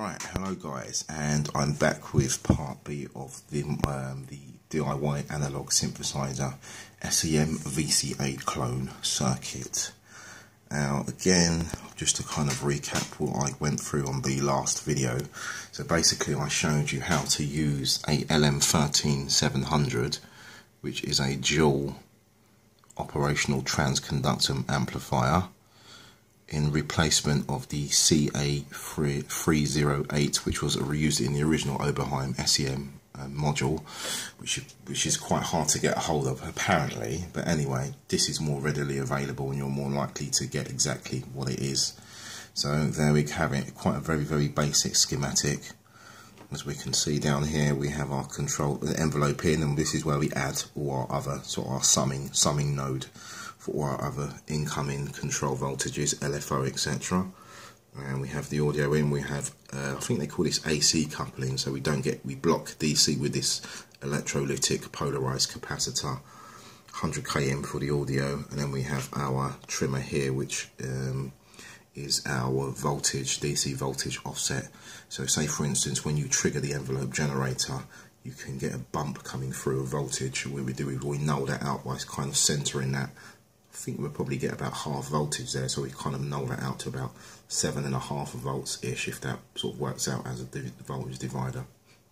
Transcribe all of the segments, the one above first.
Right, hello guys, and I'm back with part B of the um, the DIY analog synthesizer SEM VCA clone circuit. Now again, just to kind of recap what I went through on the last video. So basically I showed you how to use a LM13700, which is a dual operational transconductance amplifier in replacement of the CA308 which was reused in the original Oberheim SEM uh, module which which is quite hard to get a hold of apparently. But anyway this is more readily available and you're more likely to get exactly what it is. So there we have it. Quite a very very basic schematic. As we can see down here we have our control envelope in and this is where we add all our other sort of our summing summing node for our other incoming control voltages, LFO, etc. And we have the audio in, we have, uh, I think they call this AC coupling, so we don't get, we block DC with this electrolytic polarized capacitor, 100k in for the audio, and then we have our trimmer here, which um, is our voltage, DC voltage offset. So say for instance, when you trigger the envelope generator, you can get a bump coming through a voltage. What we do we null that out by kind of centering that I think we'll probably get about half voltage there, so we kind of null that out to about seven and a half volts-ish, if that sort of works out as a voltage divider.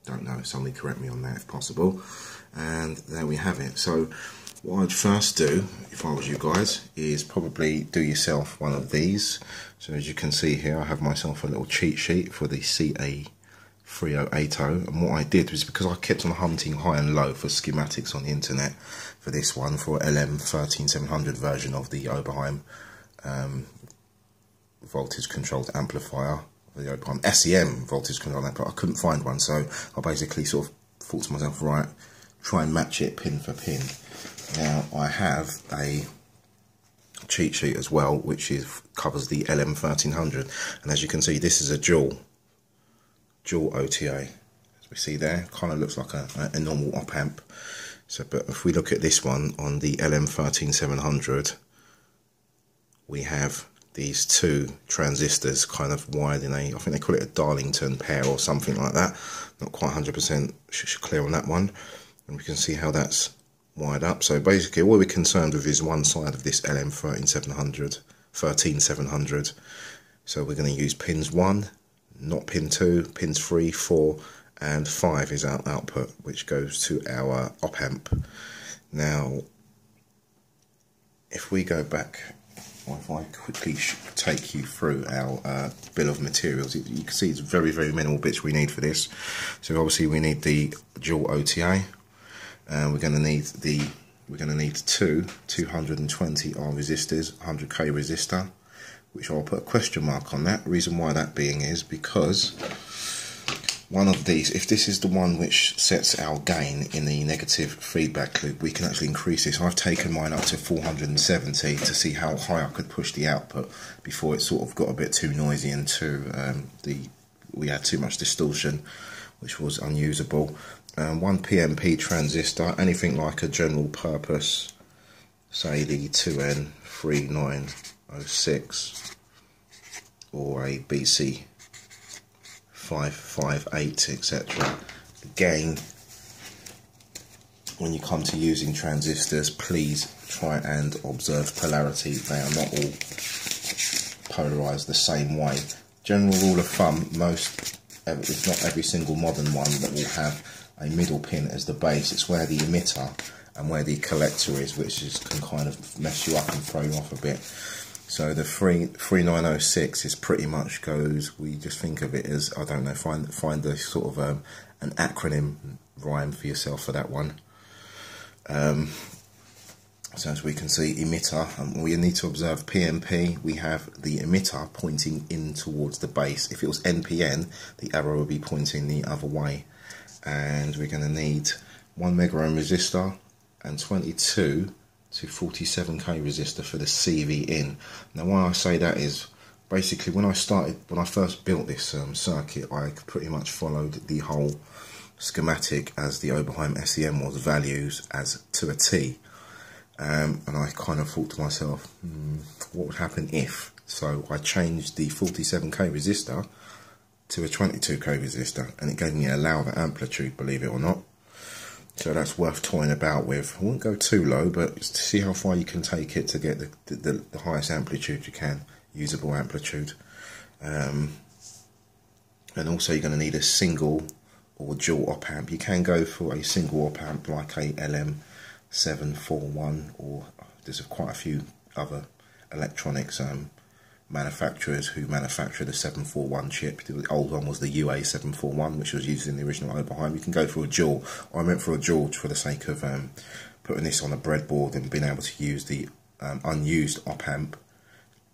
Don't know, somebody correct me on that if possible. And there we have it. So what I'd first do, if I was you guys, is probably do yourself one of these. So as you can see here, I have myself a little cheat sheet for the CA 3080 and what I did was because I kept on hunting high and low for schematics on the internet for this one for LM13700 version of the Oberheim um, voltage controlled amplifier the Oberheim SEM voltage controlled amplifier. I couldn't find one so I basically sort of thought to myself right try and match it pin for pin. Now I have a cheat sheet as well which is covers the LM1300 and as you can see this is a dual dual OTA. As we see there, kind of looks like a, a normal op amp. So, but if we look at this one on the LM13700, we have these two transistors kind of wired in a, I think they call it a Darlington pair or something like that. Not quite 100% clear on that one. And we can see how that's wired up. So basically all we're concerned with is one side of this LM13700, 13700. So we're going to use pins 1 not pin 2, pins 3, 4 and 5 is our output which goes to our op amp. Now if we go back if I quickly take you through our uh, bill of materials, you can see it's very, very minimal bits we need for this. So obviously we need the dual OTA, and we're going to need the we're going to need two 220 R resistors, 100k resistor, which I'll put a question mark on that. Reason why that being is because one of these, if this is the one which sets our gain in the negative feedback loop, we can actually increase this. I've taken mine up to 470 to see how high I could push the output before it sort of got a bit too noisy and too, um, the, we had too much distortion, which was unusable. Um, one PNP transistor, anything like a general purpose, say the 2N3906 or a BC 558 etc. Again, when you come to using transistors, please try and observe polarity. They are not all polarized the same way. General rule of thumb, most, if not every single modern one that will have a middle pin as the base, it's where the emitter and where the collector is, which is, can kind of mess you up and throw you off a bit. So the 3, 3906 is pretty much goes, we just think of it as, I don't know, find find the sort of um, an acronym rhyme for yourself for that one. Um, so as we can see, emitter, um, we need to observe PNP, we have the emitter pointing in towards the base. If it was NPN, the arrow would be pointing the other way. And we're going to need 1 mega ohm resistor and 22 to 47k resistor for the CV in. Now why I say that is basically when I started, when I first built this um, circuit, I pretty much followed the whole schematic as the Oberheim SEM was, values as to a T. Um, and I kind of thought to myself, hmm, what would happen if? So I changed the 47k resistor to a 22k resistor and it gave me a louder amplitude, believe it or not. So that's worth toying about with. I wouldn't go too low, but to see how far you can take it to get the, the, the highest amplitude you can, usable amplitude. Um, and also you're going to need a single or dual op amp. You can go for a single op amp like a LM741 or there's quite a few other electronics um, manufacturers who manufacture the 741 chip. The old one was the UA741, which was used in the original Oberheim. You can go for a dual. I went for a dual for the sake of um, putting this on a breadboard and being able to use the um, unused op amp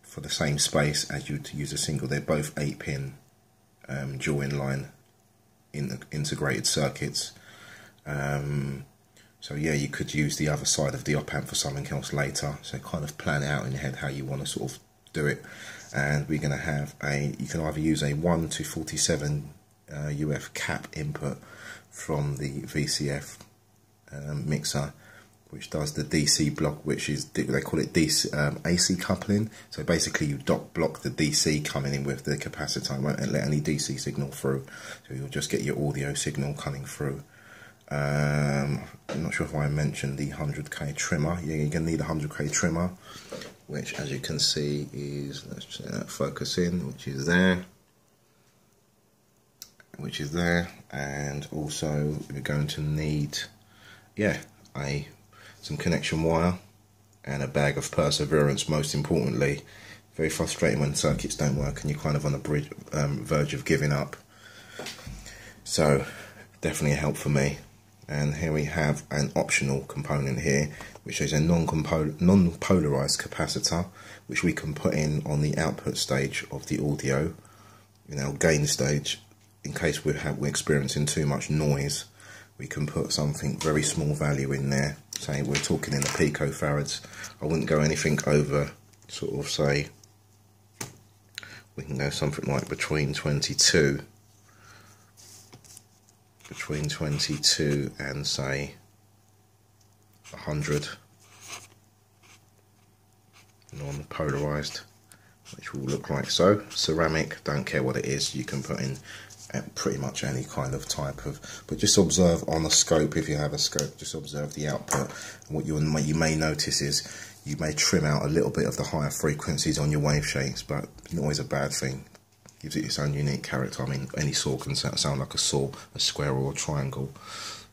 for the same space as you to use a single. They're both 8 pin um, dual inline in the integrated circuits. Um, so yeah, you could use the other side of the op amp for something else later. So kind of plan out in your head how you want to sort of do it. And we're going to have a, you can either use a 1 to 47 uh, UF cap input from the VCF um, mixer which does the DC block, which is they call it DC um, AC coupling. So basically, you dot block the DC coming in with the capacitor, won't let any DC signal through. So you'll just get your audio signal coming through. Um, I'm not sure if I mentioned the 100k trimmer. Yeah, you're gonna need a 100k trimmer, which, as you can see, is let's uh, focus in, which is there which is there and also we're going to need yeah a some connection wire, and a bag of perseverance, most importantly. Very frustrating when circuits don't work and you're kind of on the bridge, um, verge of giving up. So, definitely a help for me. And here we have an optional component here, which is a non-polarized non capacitor, which we can put in on the output stage of the audio, in our gain stage, in case we're, we're experiencing too much noise. We can put something very small value in there say we're talking in the picofarads I wouldn't go anything over sort of say we can go something like between 22 between 22 and say 100 non-polarized which will look like so. Ceramic don't care what it is you can put in pretty much any kind of type of but just observe on the scope if you have a scope just observe the output. And what you you may notice is you may trim out a little bit of the higher frequencies on your wave shapes but not always a bad thing gives it its own unique character. I mean any saw can sound like a saw a square or a triangle.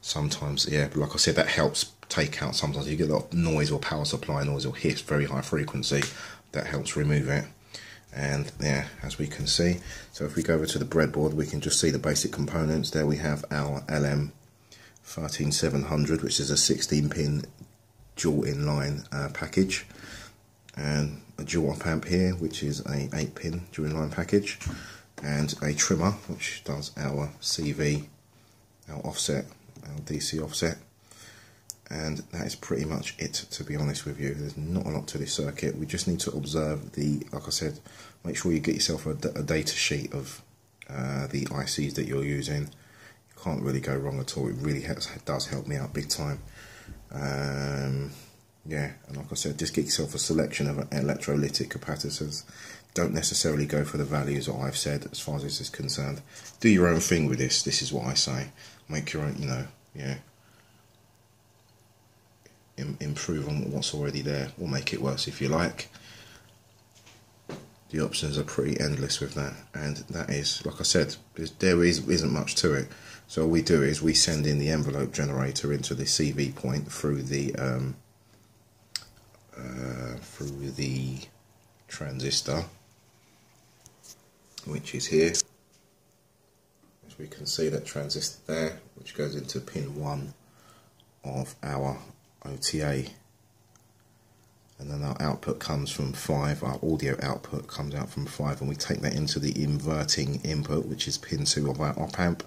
Sometimes yeah but like I said that helps take out sometimes you get a lot of noise or power supply noise or hiss very high frequency that helps remove it. And yeah as we can see so if we go over to the breadboard we can just see the basic components. There we have our LM 13700 which is a 16 pin dual inline uh, package and a dual op amp here which is a 8 pin dual inline package and a trimmer which does our CV our offset our DC offset. And that is pretty much it to be honest with you. There's not a lot to this circuit. We just need to observe the like I said make sure you get yourself a, a data sheet of uh, the ICs that you're using. You can't really go wrong at all. It really has, does help me out big time. Um, yeah and like I said just get yourself a selection of electrolytic capacitors. Don't necessarily go for the values that I've said as far as this is concerned. Do your own thing with this. This is what I say. Make your own you know yeah. Improve on what's already there. Or make it worse if you like. The options are pretty endless with that, and that is, like I said, there is, isn't much to it. So all we do is we send in the envelope generator into the CV point through the um, through the transistor, which is here. As we can see, that transistor there, which goes into pin one of our OTA and then our output comes from 5, our audio output comes out from 5 and we take that into the inverting input which is pin 2 of our op amp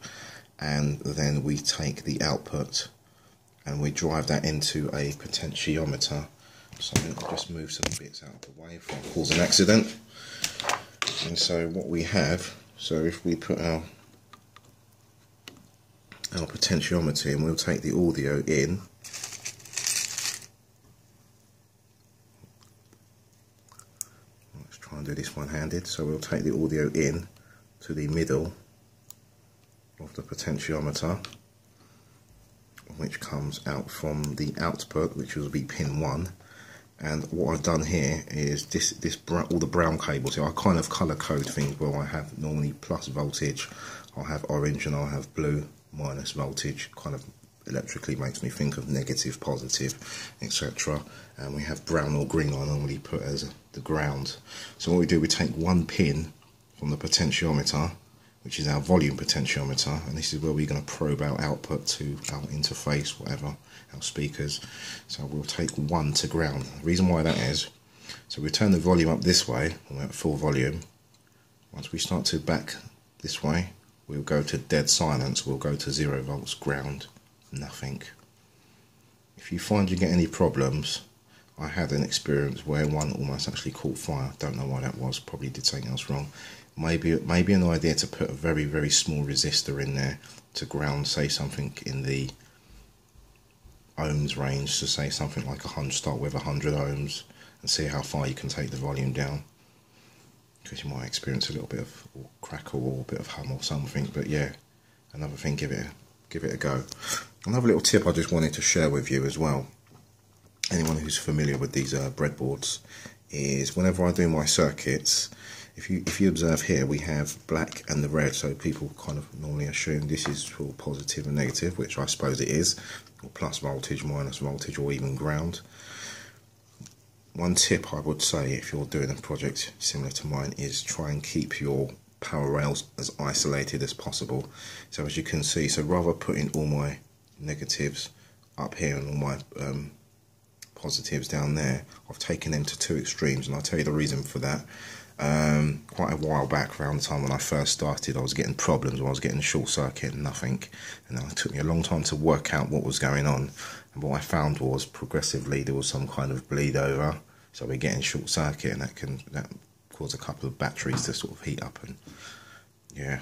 and then we take the output and we drive that into a potentiometer so I'll just move some bits out of the way before I cause an accident. And so what we have so if we put our our potentiometer in we'll take the audio in. Let's try and do this one-handed. So we'll take the audio in to the middle of the potentiometer which comes out from the output which will be pin 1 and what I've done here is this this all the brown cables here. I kind of color code things. Where I have normally plus voltage I'll have orange and I'll have blue minus voltage. Kind of electrically makes me think of negative positive etc and we have brown or green I normally put as the ground. So what we do we take one pin from the potentiometer which is our volume potentiometer and this is where we're going to probe our output to our interface whatever our speakers. So we'll take one to ground. The reason why that is so we turn the volume up this way we're at full volume. Once we start to back this way we'll go to dead silence we'll go to zero volts ground nothing. If you find you get any problems I had an experience where one almost actually caught fire. Don't know why that was probably did something else wrong maybe maybe an idea to put a very very small resistor in there to ground say something in the ohms range to say something like a hundred start with 100 ohms and see how far you can take the volume down. Because you might experience a little bit of crackle or a bit of hum or something but yeah another thing give it give it a go. Another little tip I just wanted to share with you as well anyone who's familiar with these uh, breadboards is whenever I do my circuits if you if you observe here we have black and the red. So people kind of normally assume this is for positive and negative which I suppose it is. Or plus voltage minus voltage or even ground. One tip I would say if you're doing a project similar to mine is try and keep your power rails as isolated as possible. So as you can see so rather putting all my negatives up here and all my um, positives down there I've taken them to two extremes. And I'll tell you the reason for that um, quite a while back around the time when I first started I was getting problems I was getting short circuit and nothing. And it took me a long time to work out what was going on. And what I found was progressively there was some kind of bleed over. So we're getting short circuit and that can that cause a couple of batteries to sort of heat up and yeah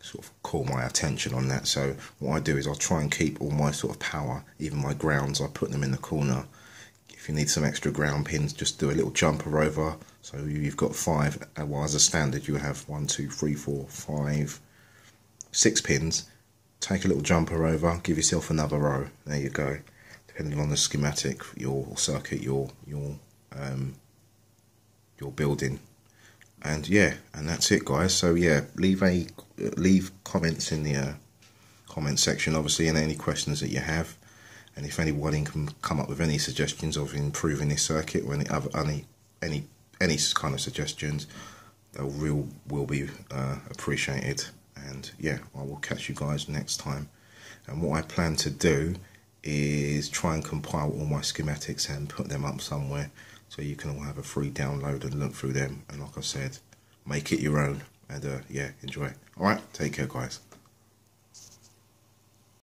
sort of call my attention on that. So what I do is I'll try and keep all my sort of power even my grounds I put them in the corner. If you need some extra ground pins just do a little jumper over so you've got five, uh, well as a standard you have one, two, three, four, five, six pins. Take a little jumper over, give yourself another row. There you go. Depending on the schematic, your circuit, your your um, your building, and yeah, and that's it, guys. So yeah, leave a leave comments in the uh, comment section, obviously, and any questions that you have. And if anyone can come up with any suggestions of improving this circuit or any other any any any kind of suggestions will real will be uh, appreciated. And yeah I will catch you guys next time. And what I plan to do is try and compile all my schematics and put them up somewhere so you can all have a free download and look through them. And like I said make it your own and uh, yeah enjoy alright take care guys